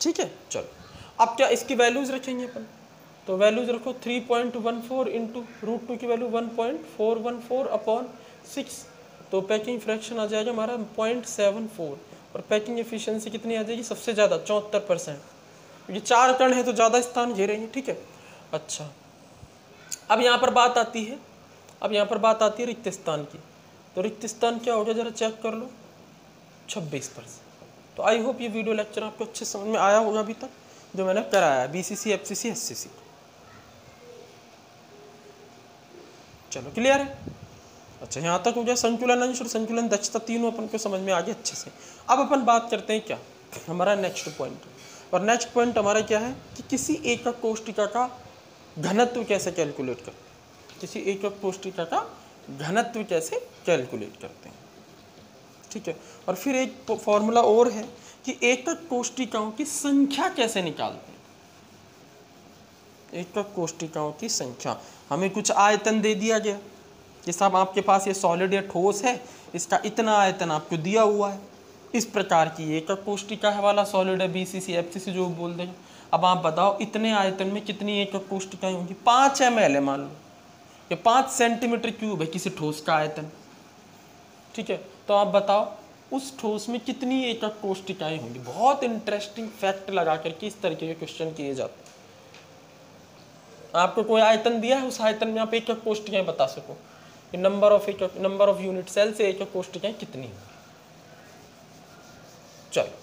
ठीक है? चलो। अब क्या इसकी वैल्यूज़ रखेंगे अपन? तो वैल्यूज़ रखो three point one four into root two की value one point four one four upon six तो पैकिंग फ्रैक्शन आ जाएगा हमारा पॉइंट सेवन फोर और पैकिंग एफिशिएंसी कितनी आ जाएगी? सबसे ज़्यादा, चौहत्तर परसेंट ये चार कण है तो ज़्यादा स्थान घेरेंगे ठीक है? अच्छा। अब यहाँ पर बात आती है, अब यहाँ पर बात आती है रिक्त स्थान की। तो रिक्त स्थान क्या हो गया? जरा चेक कर लो। छब्बीस परसेंट तो आई होप ये वीडियो लेक्चर आपको अच्छे समझ में आया होगा अभी तक, जो मैंने कराया। है B C C F C C S C C चलो क्लियर है? अच्छा यहाँ तक हो गया संकुलन अंश और संकुलन दक्षता तीनों अपन को समझ में आ गया अच्छे से। अब अपन बात करते हैं क्या? हमारा नेक्स्ट पॉइंट और नेक्स्ट पॉइंट हमारा क्या है कि किसी एकक कोष्टिका का घनत्व कैसे कैलकुलेट करते किसी एकक कोष्टिका का घनत्व कैसे कैलकुलेट करते हैं? ठीक है? और फिर एक फॉर्मूला और है कि एकक कोष्टिकाओं की संख्या कैसे निकालते हैं? एकक कोष्टिकाओं की संख्या। हमें कुछ आयतन दे दिया गया। कि साहब आपके पास ये सॉलिड या ठोस है? इसका इतना आयतन आपको दिया हुआ है। इस प्रकार की एकक कोष्टिका है वाला सॉलिड है B C C F C सी जो बोल दें अब आप बताओ, इतने आयतन में कितनी एक कोष्टिकाएँ होंगी? पाँच एम एल है मान लो। ये पाँच सेंटीमीटर क्यूब है किसी ठोस का आयतन। ठीक है? तो आप बताओ, उस ठोस में कितनी एकक कोष्टिकाएँ होंगी? बहुत इंटरेस्टिंग फैक्ट लगा करके इस तरीके के क्वेश्चन किए जाते हैं। आपको कोई आयतन दिया है? उस आयतन में आप एक एक कोष्टिकाएँ बता सको। कि नंबर ऑफ़ एक नंबर ऑफ़ यूनिट सेल से एकक कोष्टिकाएँ कितनी होंगी। चलो।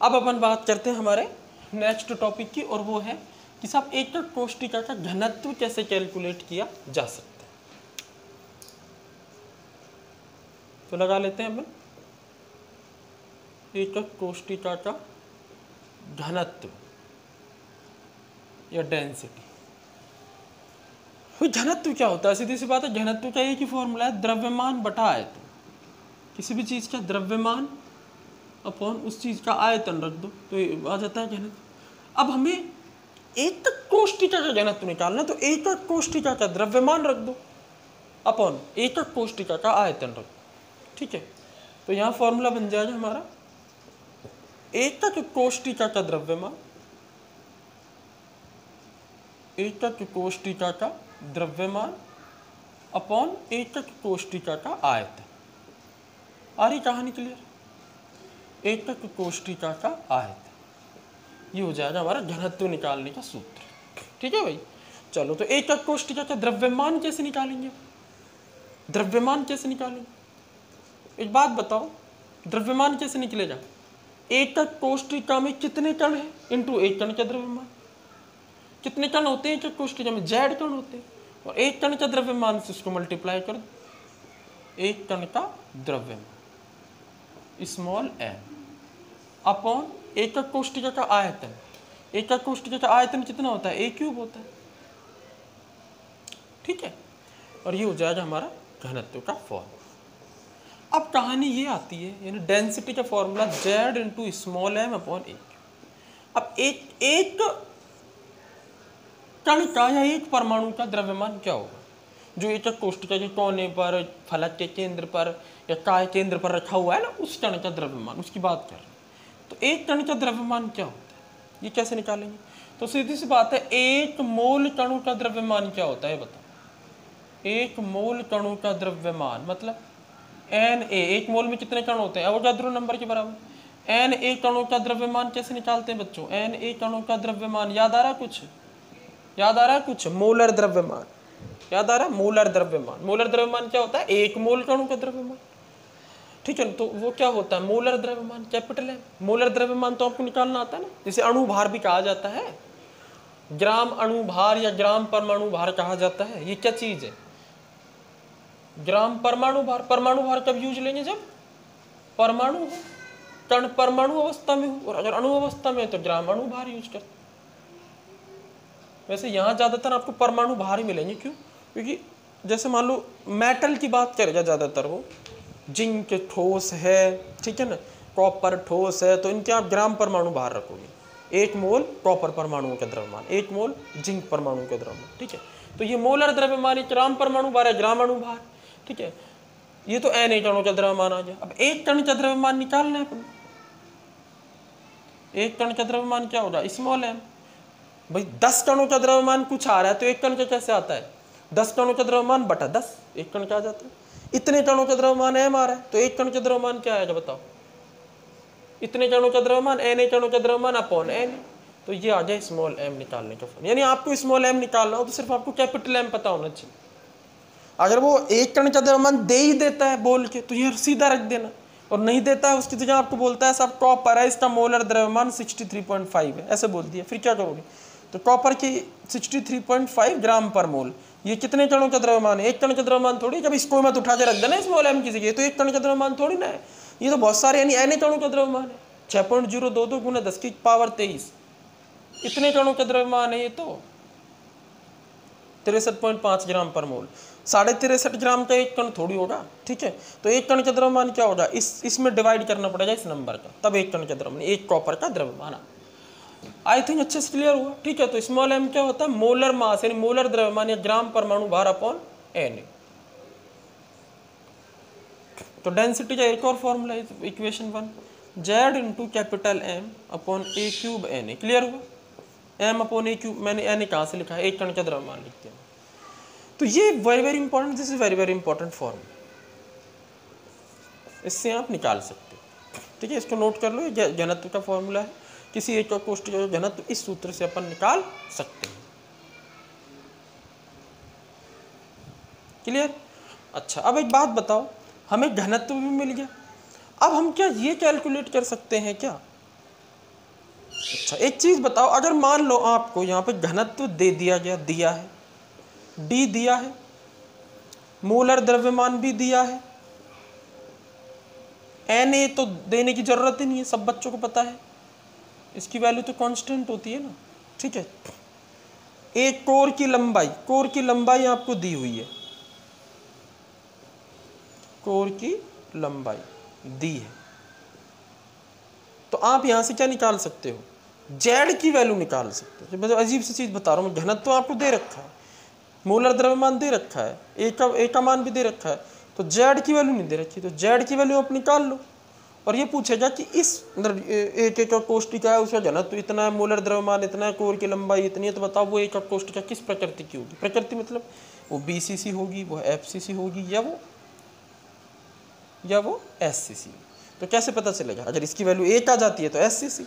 अब अपन बात करते हैं हमारे नेक्स्ट टॉपिक की, और वो है कि साहब एकक कोष्टिका का घनत्व कैसे कैलकुलेट किया जा सकता है। तो लगा लेते हैं अपन। एकक कोष्टिका का घनत्व या डेंसिटी भाई घनत्व क्या होता है? सीधी सी बात है घनत्व का एक ही फॉर्मूला है, द्रव्यमान बटा आयतन। किसी भी चीज़ का द्रव्यमान अपॉन उस चीज़ का आयतन रख दो तो आ जाता है घनत्व अब हमें एक कोष्टिका का घनत्व निकालना तो एक कोष्टिका का द्रव्यमान रख दो, अपॉन एक कोष्टिका का आयतन रख दो। ठीक है? तो यहाँ फॉर्मूला बन जाएगा हमारा एकक कोष्टिका का द्रव्यमान एकक कोष्टिका का द्रव्यमान अपॉन एकक कोष्टिका का आयतन आ रही कहानी क्लियर एकक कोष्टिका का आयतन ये हो जाएगा हमारा घनत्व निकालने का सूत्र। ठीक है भाई? चलो तो एकक कोष्टिका का द्रव्यमान कैसे निकालेंगे? द्रव्यमान कैसे निकालेंगे? एक बात बताओ, द्रव्यमान कैसे निकलेगा? एकक कोष्टिका में कितने कण है? इंटू एक कण का द्रव्यमान? कितने कण होते हैं एक कोष्टिका में? जेड कण होते हैं। और एक कण का द्रव्यमान से उसको मल्टीप्लाई कर। एक कण का द्रव्यमान। स्मॉल एम अपॉन एकक कोष्टिका का आयतन। एकक कोष्टिका का आयतन कितना होता है? ए क्यूब होता है। ठीक है? और ये हो जाएगा हमारा घनत्व का फॉर्मूला अब कहानी ये आती है, यानी डेंसिटी का formula Z into small M upon A अब एक एक कण का या एक परमाणु का द्रव्यमान क्या होगा? जो एक कोष्टिका के कोने पर, फलक के केंद्र पर, या काय केंद्र पर रखा हुआ है ना, उस कण का द्रव्यमान, उसकी बात कर रहे हैं। तो एक कण का द्रव्यमान क्या होता है? ये कैसे निकालेंगे? तो सीधी सी बात है, एक मोल कणु का द्रव्यमान क्या होता है बताओ। एक मोल कणु का द्रव्यमान मतलब एन ए एक मोल में कितने कण होते हैं? अवोगाद्रो नंबर के बराबर। एन ए कणों का द्रव्यमान कैसे निकालते हैं बच्चों? एन ए कणों का द्रव्यमान, याद आ रहा कुछ? याद आ रहा है कुछ? मोलर द्रव्यमान। याद आ रहा है? मोलर द्रव्यमान। मोलर द्रव्यमान क्या होता है? एक मोल कणु का द्रव्यमान। ठीक है तो वो क्या होता है? मोलर द्रव्यमान, कैपिटल है मोलर द्रव्यमान तो आपको निकालना आता है ना? जिसे अणुभार भी कहा जाता है। ग्राम अणुभार या ग्राम परमाणु भार कहा जाता है। ये क्या चीज़ है? ग्राम परमाणु भार परमाणु भार कब यूज़ लेंगे जब? परमाणु हो कण परमाणु अवस्था में हो। और अगर अणु अवस्था में है तो ग्राम अणु भार यूज़ करते वैसे यहाँ ज़्यादातर आपको परमाणु भार ही मिलेंगे, क्यों? क्योंकि जैसे मान लो मेटल की बात करेगा ज़्यादातर वो जिंक ठोस है, ठीक है ना? कॉपर ठोस है तो इनके आप ग्राम परमाणु भार रखोगे। एक मोल कॉपर परमाणुओं का द्रव्यमान, एक मोल जिंक परमाणु का द्रव्यमान, ठीक है? तो ये मोलर द्रव्यमान ग्राम परमाणु भार है ग्राम अणु भार ठीक है? ये तो एन एक अणु का द्रव्यमान आ गया। अब एक टन का द्रव्यमान निकालना है अपन। एक टन का द्रव्यमान क्या होगा स्मॉल एम भाई, दस कणों का द्रव्यमान कुछ आ रहा है तो एक कण का कैसे आता है? दस कणों का द्रव्यमान बटा दस, एक कण का आ जाता है। इतने कणों का द्रव्यमान एम आ रहा है तो एक कण का द्रव्यमान क्या आएगा बताओ? इतने कणों का द्रव्यमान, एन ए कणों का द्रव्यमान अपॉन एन तो ये आ जाए स्मॉल एम निकालने का फॉर्म यानी आपको स्मॉल एम निकालना हो तो सिर्फ़ आपको कैपिटल एम पता होना चाहिए। अगर वो एक कण का द्रव्यमान दे ही देता है बोल के तो ये सीधा रख देना। और नहीं देता है, उसकी जगह आपको बोलता है सब कॉपर है, इसका मोलर द्रव्यमान 63.5 है। ऐसे बोल दिया, फिर क्या करोगे? तो कॉपर की 63.5 ग्राम पर मोल ये कितने कणों का द्रव्यमान? है एक कण का द्रव्यमान थोड़ी? जब इसको मत उठा के रख देना स्मॉल एम की। जगह तो एक कण का द्रव्यमान थोड़ी ना है। ये तो बहुत सारे, यानी एन कणों का द्रव्यमान है। छः पॉइंट ज़ीरो दो दो गुना दस की पावर तेईस। इतने कणों का द्रव्यमान है ये तो। तिरसठ पॉइंट पाँच ग्राम पर मोल साढ़े तिरसठ ग्राम का एक कण थोड़ी होगा, ठीक है? तो एक कण का द्रव्यमान क्या होगा? इस, इसमें डिवाइड करना पड़ेगा इस नंबर का। तब एक कण का द्रव्यमान, एक कॉपर का द्रव्यमान। आई थिंक अच्छे से क्लियर हुआ। ठीक है तो स्मॉल एम क्या होता है? मोलर मास यानी मोलर द्रव्यमान या ग्राम परमाणु भार अपॉन एन तो डेंसिटी का एक और formula equation one Z into capital M upon A cube N A clear हुआ? एम अपॉन ए क्यूब मैंने एन ए कहाँ से लिखा है? एक कण का द्रव्यमान लिखते हैं। तो ये very very important this is very very important form इससे आप निकाल सकते हो। ठीक है, इसको नोट कर लो, ये घनत्व का फॉर्मूला है। किसी एक कोष्ट का घनत्व इस सूत्र से अपन निकाल सकते हैं। क्लियर अच्छा अब एक बात बताओ, हमें घनत्व भी मिल गया। अब हम क्या ये कैलकुलेट कर सकते हैं क्या? अच्छा एक चीज़ बताओ, अगर मान लो आपको यहाँ पे घनत्व दे दिया गया, दिया है डी दिया है, मोलर द्रव्यमान भी दिया है एन ए तो देने की ज़रूरत ही नहीं है, सब बच्चों को पता है। इसकी वैल्यू तो कांस्टेंट होती है ना। ठीक है। एक कोर की लंबाई, कोर की लंबाई आपको दी हुई है। कोर की लंबाई दी है। तो आप यहाँ से क्या निकाल सकते हो? जेड की वैल्यू निकाल सकते हो। मतलब अजीब सी चीज़ बता रहा हूँ घनत्व तो आपको दे रखा है। मोलर द्रव्यमान दे रखा है। एक का ए का मान भी दे रखा है। तो जेड की वैल्यू नहीं दे रखी। तो जेड की वैल्यू आप निकाल लो। और ये पूछेगा कि इस एक एक कोष्टिका है, उसका घनत्व तो इतना है, मोलर द्रव्यमान इतना है, कोर की लंबाई इतनी है तो बताओ वो एक कोष्टिका किस प्रकृति की होगी? प्रकृति मतलब वो बीसीसी होगी, वो एफसीसी होगी, या वो या वो एस तो कैसे पता चलेगा? अगर इसकी वैल्यू एक आ जाती है तो एस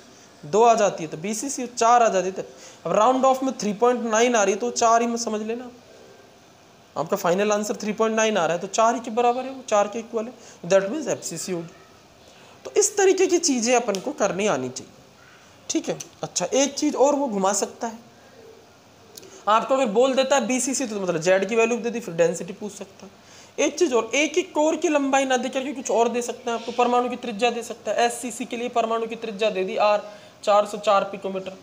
दो आ जाती है तो बी चार आ जाती है तो अब राउंड ऑफ़ में थ्री पॉइंट नाइन आ रही है तो चार ही में समझ लेना। आपका फाइनल आंसर 3.9 आ रहा है तो चार ही के बराबर है वो, चार के इक्वल है। That means F C C होगी। तो इस तरीके की चीज़ें अपन को करनी आनी चाहिए। ठीक है? अच्छा एक चीज़ और वो घुमा सकता है। आपको अगर बोल देता है बी सी तो मतलब जेड की वैल्यू दे दी, फिर डेंसिटी पूछ सकता है। एक चीज़ और, एक ही कोर की लंबाई ना देकर के कुछ और दे सकता है। आपको परमाणु की त्रिज्या दे सकता है। एससीसी के लिए परमाणु की त्रिज्या दे दी आर चार सौ चार पिकोमीटर।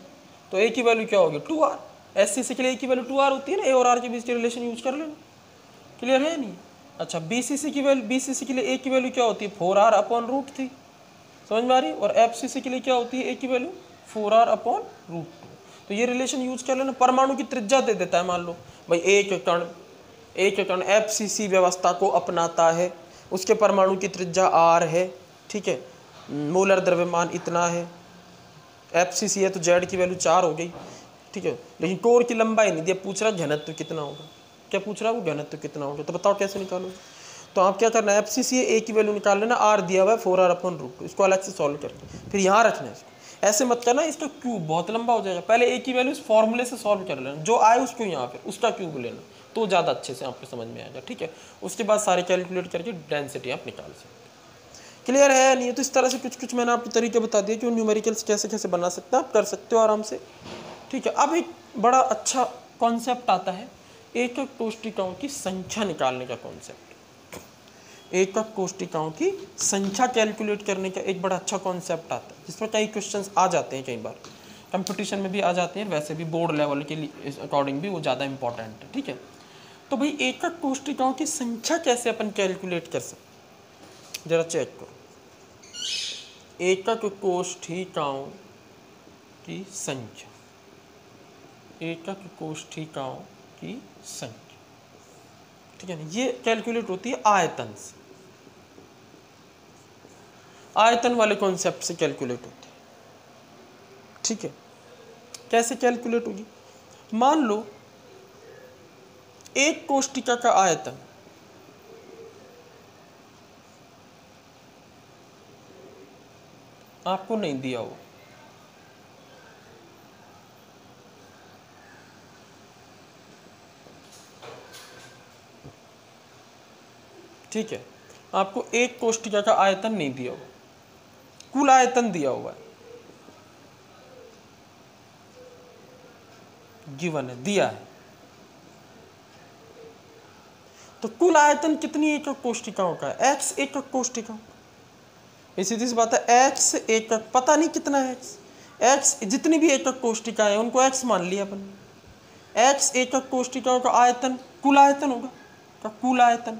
तो ए की वैल्यू क्या होगी? Two R S C C के लिए की वैल्यू टू आर होती है ना ए और आर के बीच की रिलेशन यूज़ कर लेना। क्लियर है नहीं? अच्छा बी सी सी की वैल्यू बी सी सी के लिए ए की वैल्यू क्या होती है? फोर आर अपॉन रूट थी। समझ में आ रही? और एफ़ सी सी के लिए क्या होती है ए की value four R upon root two तो ये रिलेशन यूज़ कर लेना, परमाणु की त्रिज्या दे देता है, मान लो। भाई एक कण एक कण एफ़ सी सी व्यवस्था को अपनाता है। उसके परमाणु की त्रिज्या आर है, ठीक है? मोलर द्रव्यमान इतना है। एफ़ सी सी है तो जेड की वैल्यू चार हो गई, ठीक है? लेकिन कोर की लंबाई नहीं दिया पूछ रहा घनत्व कितना होगा। क्या पूछ रहा है वो? घनत्व कितना होगा? तो बताओ कैसे निकालोगे? तो आप क्या करना है एफ़ सी सी ए की वैल्यू निकाल लेना आर दिया हुआ है फोर आर अपन रूट इसको अलग से सॉल्व करके। फिर यहाँ रखना है इसको। ऐसे मत करना, इसका क्यूब बहुत लंबा हो जाएगा। पहले ए की वैल्यू इस फॉर्मूले से सॉल्व कर लेना। जो आए उसको यहाँ पर उसका क्यूब लेना। तो ज़्यादा अच्छे से आपको समझ में आएगा, ठीक है? उसके बाद सारे कैलकुलेट करके डेंसिटी आप निकाल सकते क्लियर है नहीं? तो इस तरह से कुछ कुछ मैंने आपको तरीके बता दिए कि वो न्यूमेरिकल्स कैसे कैसे बना सकते हैं। आप कर सकते हो आराम से। ठीक है, अब एक बड़ा अच्छा कॉन्सेप्ट आता है, एक एक कोष्टिकाओं की संख्या निकालने का कॉन्सेप्ट एक एक कोष्टिकाओं की संख्या कैलकुलेट करने का एक बड़ा अच्छा कॉन्सेप्ट आता है, जिसमें कई क्वेश्चंस आ जाते हैं कई बार। कंपटीशन में भी आ जाते हैं, वैसे भी बोर्ड लेवल के अकॉर्डिंग भी वो ज़्यादा इंपॉर्टेंट है, ठीक है? तो भाई एक एक कोष्टिकाओं की संख्या कैसे अपन कैलकुलेट कर सकते जरा चेक करो। एकक कोष्ठिकाओं की संख्या। एकक कोष्ठिकाओं की संख्या। ठीक है ना? ये कैलकुलेट होती है आयतन से। आयतन वाले कॉन्सेप्ट से कैलकुलेट होती है। ठीक है? कैसे कैलकुलेट होगी? मान लो, एक कोष्टिका का आयतन आपको नहीं दिया हो ठीक है? आपको एक कोष्टिका का आयतन नहीं दिया हो कुल आयतन दिया हुआ है। गिवन है, दिया है। तो कुल आयतन कितनी एकक कोष्टिकाओं का है? एक्स एकक कोष्टिकाओं सीधी सी बात है एक्स एकक, पता नहीं कितना है एक्स एक्स जितनी भी एकक कोष्टिकाएँ उनको एक्स मान लिया अपन एक्स एकक कोष्टिकाओं का आयतन कुल आयतन होगा, का कुल आयतन।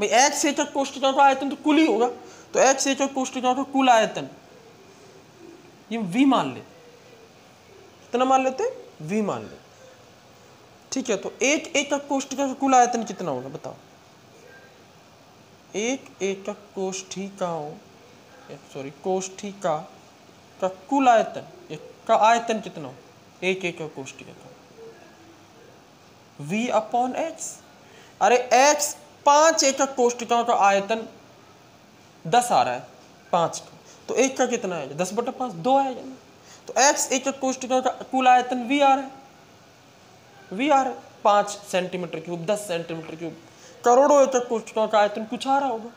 भाई एक्स एकक कोष्टिकाओं का आयतन तो कुल ही होगा। तो एक्स एकक कोष्टिकाओं का कुल आयतन। ये वी मान ले। कितना मान लेते वी मान ले। ठीक है तो एक एकक कोष्टिका का कुल आयतन कितना होगा बताओ। एक एकक कोष्ठिकाओं सॉरी कोष्ठिका का कुल आयतन का आयतन कितना हो? एक एकक कोष्ठिका का। V अपॉन एक्स अरे x पाँच एकक कोष्ठिकाओं का आयतन दस आ रहा है, पाँच का। तो एक का कितना है दस बटा पाँच, दो आएगा तो x एकक कोष्ठिकाओं का कुल आयतन v आ रहा है। वी आर पाँच सेंटीमीटर क्यूब दस सेंटीमीटर क्यूब करोड़ों एकक कोष्ठिकाओं का आयतन कुछ आ रहा होगा।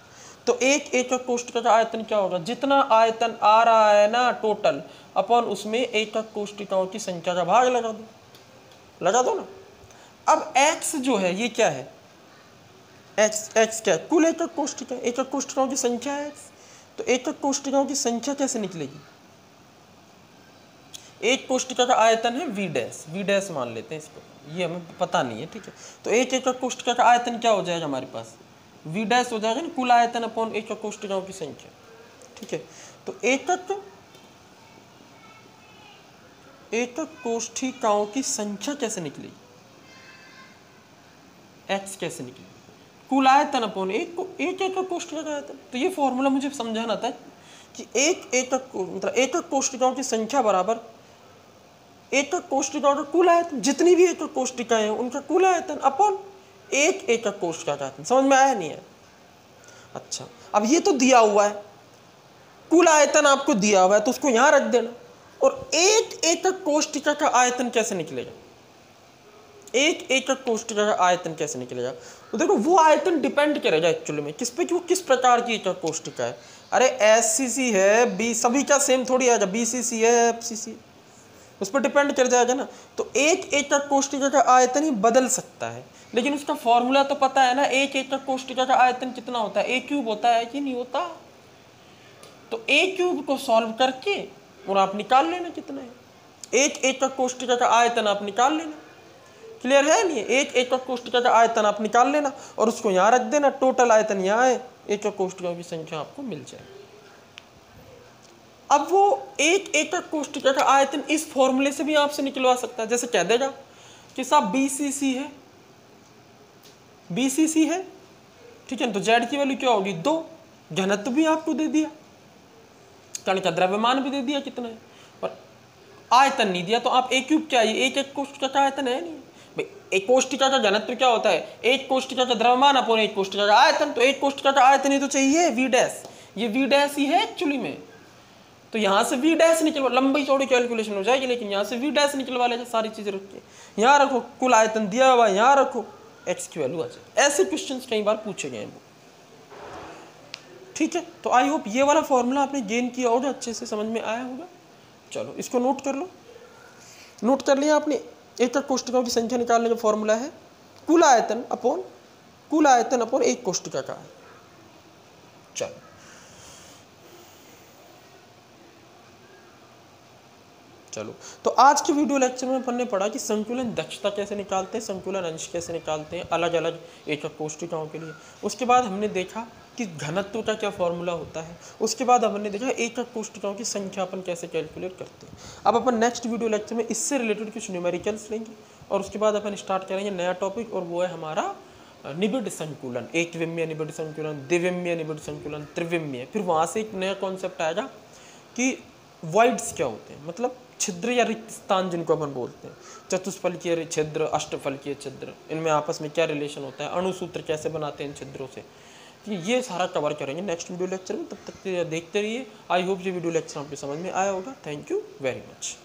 तो एक एकक कोष्ठिका का आयतन क्या होगा? जितना आयतन आ रहा है ना टोटल अपन उसमें एकक कोष्ठिकाओं की संख्या का भाग लगा दो। लगा दो ना। अब एक्स जो है, ये क्या है? X एक्स क्या? कुल एकक कोष्ठिका एकक कोष्ठिकाओं की संख्या है? x तो एकक कोष्ठिकाओं की संख्या कैसे निकलेगी? एक कोष्ठिका का आयतन है वी डैश वी डैश मान लेते हैं इसको। ये हमें पता नहीं है, ठीक है? तो एक एकक कोष्ठिका का आयतन क्या हो जाएगा हमारे पास? वी डैश हो जाएगा ना, कुल आयतन अपॉन एकक कोष्ठिकाओं की संख्या, ठीक है? तो एकक एकक कोष्ठिकाओं की संख्या कैसे निकलेगी? एक्स कैसे निकलेगी? कुल आयतन अपॉन एक को एक एकक कोष्ठिका का आयतन तो ये फॉर्मूला मुझे समझाना था कि एक एकक मतलब एकक कोष्ठिकाओं की संख्या बराबर। एकक कोष्टिका का कुल आयतन जितनी भी एकक कोष्टिकाएँ हैं उनका कुल आयतन अपन एक एकक कोष्टिका का आयतन समझ में आया नहीं है? अच्छा अब ये तो दिया हुआ है। कुल आयतन आपको दिया हुआ है तो उसको यहाँ रख देना। और एक एकक कोष्टिका का आयतन कैसे निकलेगा? एक एकक कोष्टिका का आयतन कैसे निकलेगा? तो देखो, वो आयतन डिपेंड करेगा एक्चुअली में? किस पे कि वो किस प्रकार की एकक कोष्टिका है? अरे एस सी सी है बी सभी का सेम थोड़ी आ आएगा बी सी सी है एफ़ सी सी उस पर डिपेंड कर जाएगा ना? तो एक एकक कोष्टिका का आयतन ही बदल सकता है। लेकिन उसका फॉर्मूला तो पता है ना, एक एकक कोष्टिका का आयतन कितना होता है? ए क्यूब होता है कि नहीं होता? तो ए क्यूब को सॉल्व करके और आप निकाल लेना कितना है। एक एकक कोष्टिका का आयतन आप निकाल लेना। क्लियर है नहीं? एक एकक कोष्टिका का आयतन आप निकाल लेना और उसको यहाँ रख देना। टोटल आयतन यहाँ है। एकक कोष्टिका की संख्या आपको मिल जाए। अब वो एक एकक कोष्टिका का आयतन इस फॉर्मूले से भी आपसे निकलवा सकता है। जैसे कह देगा कि साहब बी सी सी है। बी सी सी है। ठीक है तो जेड की वैल्यू क्या होगी? दो। घनत्व भी आपको दे दिया। कण का द्रव्यमान भी दे दिया कितना है। और आयतन नहीं दिया तो आप एक क्यूब क्या एक एक कोष्टिका का आयतन है नहीं। एक कोष्टिका का घनत्व क्या होता है? एक कोष्टिका का द्रव्यमान अपन एक कोष्टिका का आयतन तो एक कोष्टिका का आयतन ही तो चाहिए वी डैश ये वी डैश ही है एक्चुअली में। तो यहाँ से वी डैश निकलवा लंबी चौड़ी कैलकुलेशन हो जाएगी, लेकिन यहाँ से वी डैश निकलवा ले सारी चीज़ें रख के यहाँ रखो, कुल आयतन दिया हुआ यहाँ रखो। एक्स की वैल्यू आ जाए। ऐसे क्वेश्चन कई बार पूछे गए हैं। ठीक है तो आई होप ये वाला फॉर्मूला आपने गेन किया होगा, अच्छे से समझ में आया होगा। चलो, इसको नोट कर लो। नोट कर लिया आपने। एक एक कोष्टिकाओं की संख्या निकालने का फॉर्मूला है। कुल आयतन अपॉन, कुल आयतन अपॉन एक कोष्टिका का चलो। चलो। तो आज के वीडियो लेक्चर में अपन ने पढ़ा कि संकुलन दक्षता कैसे निकालते हैं संकुलन अंश कैसे निकालते हैं अलग अलग एक कोष्टिकाओं के लिए। उसके बाद हमने देखा कि घनत्व का क्या फॉर्मूला होता है? उसके बाद हमने देखा एक एक कोष्टिकाओं की संख्या अपन कैसे कैलकुलेट करते हैं। अब अपन नेक्स्ट वीडियो लेक्चर में इससे रिलेटेड कुछ न्यूमेरिकल्स लेंगे और उसके बाद अपन स्टार्ट करेंगे नया टॉपिक और वो है हमारा निबिड संकुलन। एक विम्य निबिड संकुलन द्विविम्य निबिड संकुलन त्रिविम्य फिर वहाँ से एक नया कॉन्सेप्ट आएगा कि वाइड्स क्या होते हैं? मतलब छिद्र या रिक्त स्थान जिनको अपन बोलते हैं। चतुष्फलकीय छिद्र, अष्टफलकीय छिद्र। इनमें आपस में क्या रिलेशन होता है? अणुसूत्र कैसे बनाते हैं इन छिद्रों से? ये सारा कवर करेंगे नेक्स्ट वीडियो लेक्चर में। तब तक देखते रहिए। आई होप ये वीडियो लेक्चर आपके समझ में आया होगा। Thank you very much